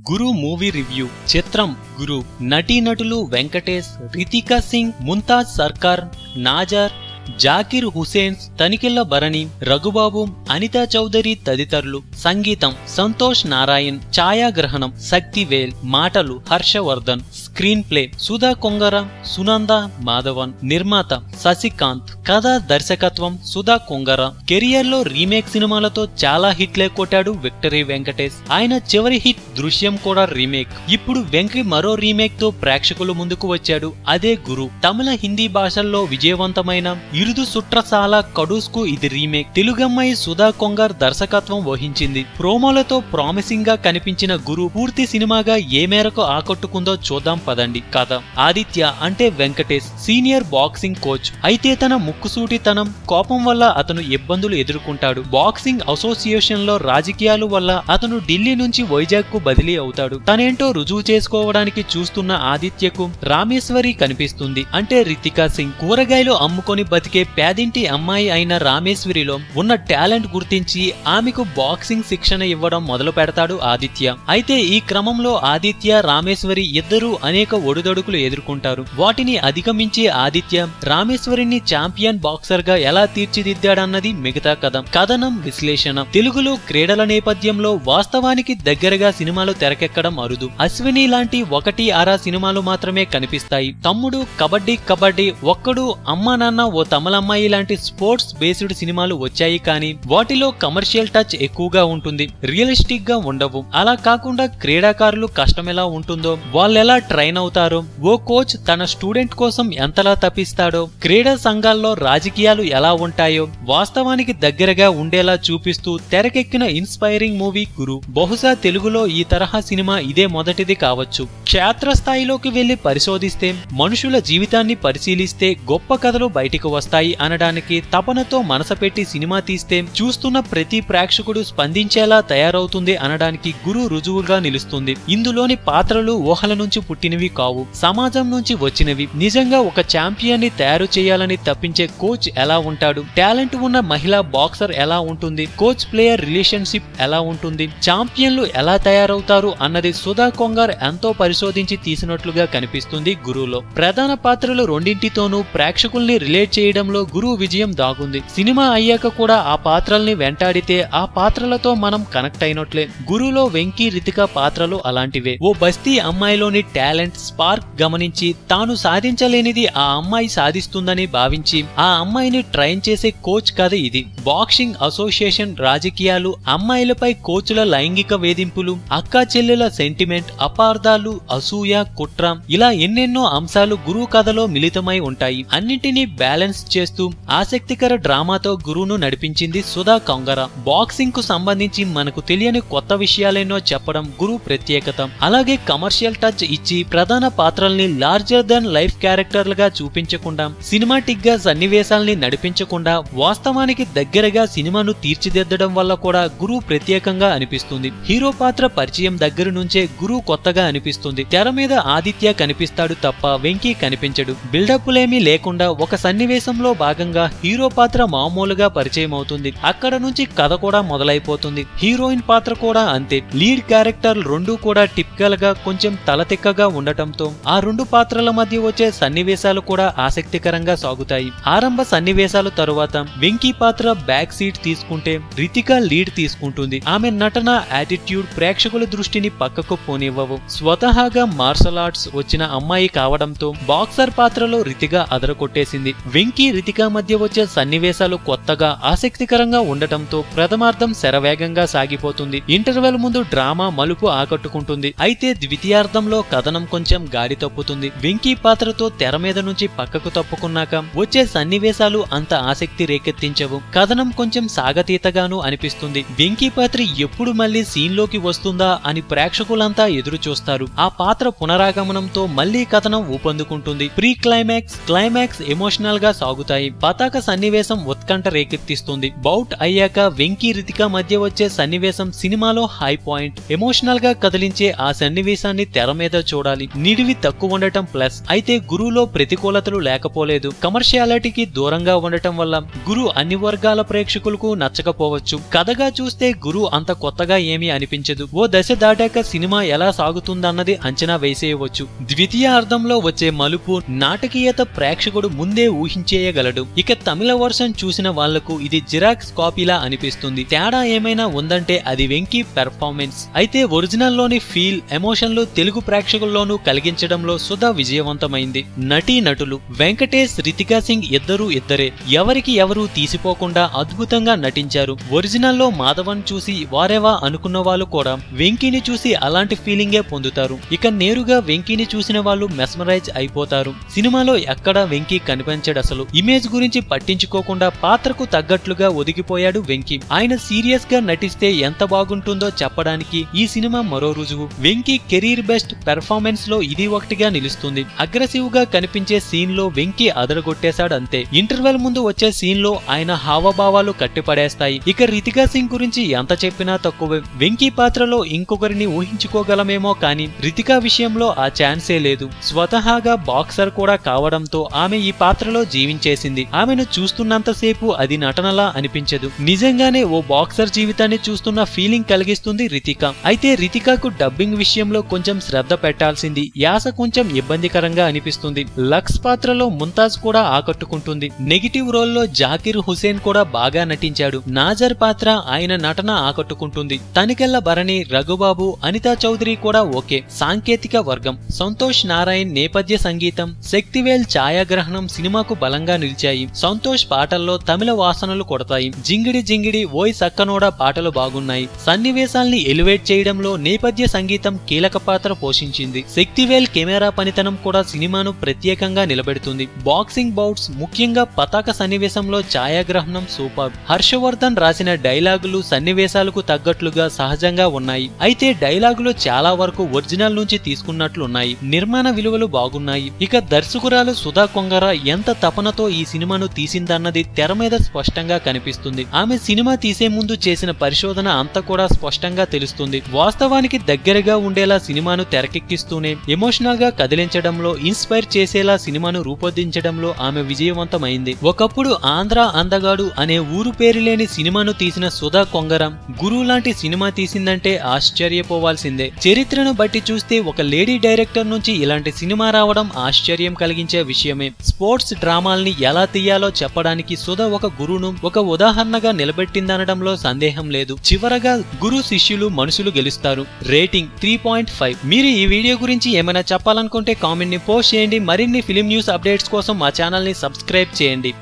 గురు movie review చిత్రం గురు నటీనటులు వెంకటేష్ రితికా సింగ్ ముంతాజ్ సర్కార్ నాజర్ జాకిర్ హుసేన్స్ తనికెళ్ళ భరణి రఘుబాబు అనితా చౌదరి తదితరులు సంగీతం సంతోష్ నారాయణ్ ఛాయాగ్రహణం శక్తివేల్ మాటలు హర్షవర్ధన్ స్క్రీన్ ప్లే సుధా కొంగర సునంద మాధవన్ నిర్మాత శశికాంత్ కథ దర్శకత్వం సుధా కొంగర. కెరియర్లో రీమేక్ సినిమాలతో చాలా హిట్లే కొట్టాడు విక్టరీ వెంకటేష్. ఆయన చివరి హిట్ దృశ్యం కూడా రీమేక్. ఇప్పుడు వెంకీ మరో రీమేక్తో ప్రేక్షకుల ముందుకు వచ్చాడు అదే గురు. తమిళ హిందీ భాషల్లో విజయవంతమైన ఇరుదు సుట్రసాల కడూస్కు ఇది రీమేక్. తెలుగమ్మాయి సుధా కొంగర్ దర్శకత్వం వహించింది. ప్రోమోలతో ప్రామిసింగ్గా కనిపించిన గురు పూర్తి సినిమాగా ఏ మేరకు ఆకట్టుకుందో చూద్దాం పదండి. కథ. ఆదిత్య అంటే వెంకటేష్ సీనియర్ బాక్సింగ్ కోచ్. అయితే తన ముక్కుసూటితనం కోపం వల్ల అతను ఇబ్బందులు ఎదుర్కొంటాడు. బాక్సింగ్ అసోసియేషన్లో రాజకీయాలు వల్ల అతను ఢిల్లీ నుంచి వైజాగ్కు బదిలీ అవుతాడు. తనేంటో రుజువు చేసుకోవడానికి చూస్తున్న ఆదిత్యకు రామేశ్వరి కనిపిస్తుంది. అంటే రితికా సింగ్. కూరగాయలు అమ్ముకొని బతికి పేదింటి అమ్మాయి అయిన రామేశ్వరిలో ఉన్న టాలెంట్ గుర్తించి ఆమెకు బాక్సింగ్ శిక్షణ ఇవ్వడం మొదలు పెడతాడు ఆదిత్య. అయితే ఈ క్రమంలో ఆదిత్య రామేశ్వరి ఇద్దరూ అనేక ఒడిదొడుకులు ఎదుర్కొంటారు. వాటిని అధిగమించే ఆదిత్య రామేశ్వరిని ఛాంపియన్ బాక్సర్గా ఎలా తీర్చిదిద్దాడన్నది మిగతా కథ. కథనం విశ్లేషణ. తెలుగులో క్రీడల నేపథ్యంలో వాస్తవానికి దగ్గరగా సినిమాలు తెరకెక్కడం అరుదు. అశ్విని లాంటి ఒకటి ఆరా సినిమాలు మాత్రమే కనిపిస్తాయి. తమ్ముడు కబడ్డీ కబడ్డీ ఒక్కడు అమ్మా నాన్న ఓ తమలమ్మాయి లాంటి స్పోర్ట్స్ బేస్డ్ సినిమాలు వచ్చాయి కానీ వాటిలో కమర్షియల్ టచ్ ఎక్కువగా ఉంటుంది రియలిస్టిక్గా ఉండవు. అలా కాకుండా క్రీడాకారులు కష్టం ఎలా ఉంటుందో వాళ్ళెలా ట్రైన్ అవుతారో ఓ కోచ్ తన స్టూడెంట్ కోసం ఎంతలా తప్పిస్తాడో క్రీడా సంఘాల్లో రాజకీయాలు ఎలా ఉంటాయో వాస్తవానికి దగ్గరగా ఉండేలా చూపిస్తూ తెరకెక్కిన ఇన్స్పైరింగ్ మూవీ గురు. బహుశా తెలుగులో ఈ తరహా సినిమా ఇదే మొదటిది కావచ్చు. క్షేత్రస్థాయిలోకి వెళ్ళి పరిశోధిస్తే మనుషుల జీవితాన్ని పరిశీలిస్తే గొప్ప కథలు బయటికి వస్తాయి. అనడానికి తపనతో మనసపెట్టి సినిమా తీస్తే చూస్తున్న ప్రతి ప్రేక్షకుడు స్పందించేలా తయారవుతుంది అనడానికి గురు రుజువుగా నిలుస్తుంది. ఇందులోని పాత్రలు ఊహల నుంచి పుట్టినవి కావు. సమాజం నుంచి వచ్చినవి. నిజంగా ఒక ఛాంపియన్ని తయారు చేయాలని తప్పించే కోచ్ ఎలా ఉంటాడు? టాలెంట్ ఉన్న మహిళా బాక్సర్ ఎలా ఉంటుంది? కోచ్ ప్లేయర్ రిలేషన్షిప్ ఎలా ఉంటుంది? ఛాంపియన్లు ఎలా తయారవుతారు అన్నది సుధా కొంగార్ ఎంతో పరిశోధించి తీసినట్లుగా కనిపిస్తుంది గురువులో ప్రధాన పాత్రలు రెండింటితోనూ ప్రేక్షకుల్ని రిలేట్ చేయడంలో గురువు విజయం దాగుంది. సినిమా అయ్యాక కూడా ఆ పాత్రల్ని వెంటాడితే ఆ పాత్రలతో మనం కనెక్ట్ అయినట్లే. గురువులో వెంకీ రితిక పాత్రలు అలాంటివే. ఓ బస్తీ అమ్మాయిలోని టాలెంట్ స్పార్క్ గమనించి తాను సాధించలేనిది ఆ అమ్మాయి సాధిస్తుందని భావించి ఆ అమ్మాయిని ట్రైన్ చేసే కోచ్ కథ ఇది. బాక్సింగ్ అసోసియేషన్ రాజకీయాలు అమ్మాయిలపై కోచ్ల లైంగిక వేధింపులు అక్కా చెల్లెల సెంటిమెంట్ అపార్థాలు అసూయ కుట్ర ఇలా ఎన్నెన్నో అంశాలు గురువు కథలో మిళితమై ఉంటాయి. అన్నింటినీ బ్యాలెన్స్ చేస్తూ ఆసక్తికర డ్రామాతో గురువును నడిపించింది సుధా కొంగర. బాక్సింగ్కు సంబంధించి మనకు తెలియని కొత్త విషయాలేనో చెప్పడం గురు ప్రత్యేకత. అలాగే కమర్షియల్ టచ్ ఇచ్చి ప్రధాన పాత్రల్ని లార్జర్ దన్ లైఫ్ క్యారెక్టర్లుగా చూపించకుండా సినిమాటిక్గా సన్నివేశాల్ని నడిపించకుండా వాస్తవానికి దగ్గరగా సినిమాను తీర్చిదిద్దడం వల్ల కూడా గురువు ప్రత్యేకంగా అనిపిస్తుంది. హీరో పాత్ర పరిచయం దగ్గర నుంచే గురువు కొత్తగా అనిపిస్తుంది. తెర మీద ఆదిత్య కనిపిస్తాడు తప్ప వెంకీ కనిపించడు. బిల్డప్లేమీ లేకుండా ఒక సన్నివేశం సన్నివేశంలో భాగంగా హీరో పాత్ర మామూలుగా పరిచయం అవుతుంది అక్కడ నుంచి కథ కూడా మొదలైపోతుంది. హీరోయిన్ పాత్ర కూడా అంతే. లీడ్ క్యారెక్టర్ రెండు కూడా టిపికల్గా కొంచెం తలతిక్కగా ఉండటంతో ఆ రెండు పాత్రల మధ్య వచ్చే సన్నివేశాలు కూడా ఆసక్తికరంగా సాగుతాయి. ఆరంభ సన్నివేశాలు తరువాత వెంకీ పాత్ర బ్యాక్ సీట్ తీసుకుంటే రితిక లీడ్ తీసుకుంటుంది. ఆమె నటన యాటిట్యూడ్ ప్రేక్షకుల దృష్టిని పక్కకు పోనివ్వవు. స్వతహాగా మార్షల్ ఆర్ట్స్ వచ్చిన అమ్మాయి కావడంతో బాక్సర్ పాత్రలో రితిగా అదరకొట్టేసింది వెంకీ రితికా మధ్య వచ్చే సన్నివేశాలు కొత్తగా ఆసక్తికరంగా ఉండటంతో ప్రథమార్థం శరవేగంగా సాగిపోతుంది. ఇంటర్వెల్ ముందు డ్రామా మలుపు ఆకట్టుకుంటుంది. అయితే ద్వితీయార్థంలో కథనం కొంచెం గాడి తప్పుతుంది. వెంకీ పాత్రతో తెర మీద నుంచి పక్కకు తప్పుకున్నాక వచ్చే సన్నివేశాలు అంత ఆసక్తి రేకెత్తించవు. కథనం కొంచెం సాగతీతగాను అనిపిస్తుంది. వెంకీ పాత్ర ఎప్పుడు మళ్ళీ సీన్లోకి వస్తుందా అని ప్రేక్షకులంతా ఎదురు చూస్తారు ఆ పాత్ర పునరాగమనంతో మళ్ళీ కథనం ఊపందుకుంటుంది. ప్రీ క్లైమాక్స్ క్లైమాక్స్ ఎమోషనల్గా సాగుతాయి. పతాక సన్నివేశం ఉత్కంఠ రేకెత్తిస్తుంది. బౌట్ అయ్యాక వెంకీ రితిక మధ్య వచ్చే సన్నివేశం సినిమాలో హై పాయింట్. ఎమోషనల్గా కదిలించే ఆ సన్నివేశాన్ని తెర మీద చూడాలి. నిడివి తక్కువ ఉండటం ప్లస్ అయితే గురువులో ప్రతికూలతలు లేకపోలేదు. కమర్షియాలిటీకి దూరంగా ఉండటం వల్ల గురు అన్ని వర్గాల ప్రేక్షకులకు నచ్చకపోవచ్చు. కథగా చూస్తే గురు అంత కొత్తగా ఏమీ అనిపించదు. ఓ దశ దాటాక సినిమా ఎలా సాగుతుందన్నది అంచనా వేసేయవచ్చు. ద్వితీయ అర్థంలో వచ్చే మలుపు నాటకీయత ప్రేక్షకుడు ముందే ఊహించే చేయగలడు. ఇక తమిళ వర్షన్ చూసిన వాళ్ళకు ఇది జిరాక్స్ కాపీలా అనిపిస్తుంది. తేడా ఏమైనా ఉందంటే అది వెంకీ పెర్ఫార్మెన్స్. అయితే ఒరిజినల్లోని ఫీల్ ఎమోషన్లు తెలుగు ప్రేక్షకుల్లోనూ కలిగించడంలో సుధా విజయవంతమైంది. నటీ నటులు వెంకటేష్ రితికా సింగ్ ఇద్దరూ ఇద్దరే. ఎవరికి ఎవరూ తీసిపోకుండా అద్భుతంగా నటించారు. ఒరిజినల్లో మాధవన్ చూసి వారేవా అనుకున్న వాళ్ళు కూడా వెంకీని చూసి అలాంటి ఫీలింగే పొందుతారు. ఇక నేరుగా వెంకీని చూసిన వాళ్ళు మెస్మరైజ్ అయిపోతారు. సినిమాలో ఎక్కడా వెంకీ కనిపించడసలు అసలు ఇమేజ్ గురించి పట్టించుకోకుండా పాత్రకు తగ్గట్లుగా ఒదిగిపోయాడు వెంకీ. ఆయన సీరియస్గా నటిస్తే ఎంత బాగుంటుందో చెప్పడానికి ఈ సినిమా మరో రుజువు. వెంకీ కెరీర్ బెస్ట్ పెర్ఫార్మెన్స్లో ఇది ఒకటిగా నిలుస్తుంది. అగ్రెసివ్గా కనిపించే సీన్లో వెంకీ అదరగొట్టేశాడు అంతే. ఇంటర్వెల్ ముందు వచ్చే సీన్లో ఆయన హావభావాలు కట్టిపడేస్తాయి. ఇక రితికా సింగ్ గురించి ఎంత చెప్పినా తక్కువే. వెంకీ పాత్రలో ఇంకొకరిని ఊహించుకోగలమేమో కానీ రితికా విషయంలో ఆ ఛాన్సే లేదు. స్వతహాగా బాక్సర్ కూడా కావడంతో ఆమె ఈ పాత్రలో జీవించేసింది. ఆమెను చూస్తున్నంతసేపు అది నటనలా అనిపించదు. నిజంగానే ఓ బాక్సర్ జీవితాన్ని చూస్తున్న ఫీలింగ్ కలిగిస్తుంది రితిక. అయితే రితికాకు డబ్బింగ్ విషయంలో కొంచెం శ్రద్ధ పెట్టాల్సింది. యాస కొంచెం ఇబ్బందికరంగా అనిపిస్తుంది. లక్స్ పాత్రలో ముంతాజ్ కూడా ఆకట్టుకుంటుంది. నెగిటివ్ రోల్లో జాకిర్ హుసేన్ కూడా బాగా నటించాడు. నాజర్ పాత్ర ఆయన నటన ఆకట్టుకుంటుంది. తనికెళ్ళ భరణి రఘుబాబు అనితా చౌదరి కూడా ఓకే. సాంకేతిక వర్గం. సంతోష్ నారాయణ్ నేపథ్య సంగీతం. శక్తివేల్ ఛాయాగ్రహణం సినిమాకు బలంగా నిలిచాయి. సంతోష్ పాటల్లో తమిళ వాసనలు కొడతాయి. జింగిడి జింగిడి ఓయ్ సక్కనోడ పాటలు బాగున్నాయి. సన్నివేశాల్ని ఎలివేట్ చేయడంలో నేపథ్య సంగీతం కీలక పాత్ర పోషించింది. శక్తివేల్ కెమెరా పనితనం కూడా సినిమాను ప్రత్యేకంగా నిలబెడుతుంది. బాక్సింగ్ బౌట్స్ ముఖ్యంగా పతాక సన్నివేశంలో ఛాయాగ్రహణం సూపర్. హర్షవర్ధన్ రాసిన డైలాగులు సన్నివేశాలకు తగ్గట్లుగా సహజంగా ఉన్నాయి. అయితే డైలాగులు చాలా వరకు ఒరిజినల్ నుంచి తీసుకున్నట్లున్నాయి. నిర్మాణ విలువలు బాగున్నాయి. ఇక దర్శకురాలు సుధా కొంగర ఎంత తపన తపనతో ఈ సినిమాను తీసిందన్నది తెర మీద స్పష్టంగా కనిపిస్తుంది. ఆమె సినిమా తీసే ముందు చేసిన పరిశోధన అంతా కూడా స్పష్టంగా తెలుస్తుంది. వాస్తవానికి దగ్గరగా ఉండేలా సినిమాను తెరకెక్కిస్తూనే ఎమోషనల్గా కదిలించడంలో ఇన్స్పైర్ చేసేలా సినిమాను రూపొందించడంలో ఆమె విజయవంతమైంది. ఒకప్పుడు ఆంధ్ర అందగాడు అనే ఊరు పేరు లేని సినిమాను తీసిన సుధా కొంగరం గురువు లాంటి సినిమా తీసిందంటే ఆశ్చర్యపోవాల్సిందే. చరిత్రను బట్టి చూస్తే ఒక లేడీ డైరెక్టర్ నుంచి ఇలాంటి సినిమా రావడం ఆశ్చర్యం కలిగించే విషయమే. స్పోర్ట్స్ డ్రామాల్ని ఎలా తీయాలో చెప్పడానికి సుధ ఒక గురువును ఒక ఉదాహరణగా నిలబెట్టిందనడంలో సందేహం లేదు. చివరగా గురు శిష్యులు మనుషులు గెలుస్తారు. Rating three point five. మీరు ఈ వీడియో గురించి ఏమైనా చెప్పాలనుకుంటే కామెంట్ని పోస్ట్ చేయండి. మరిన్ని ఫిలిం న్యూస్ అప్డేట్స్ కోసం మా ఛానల్ని సబ్స్క్రైబ్ చేయండి.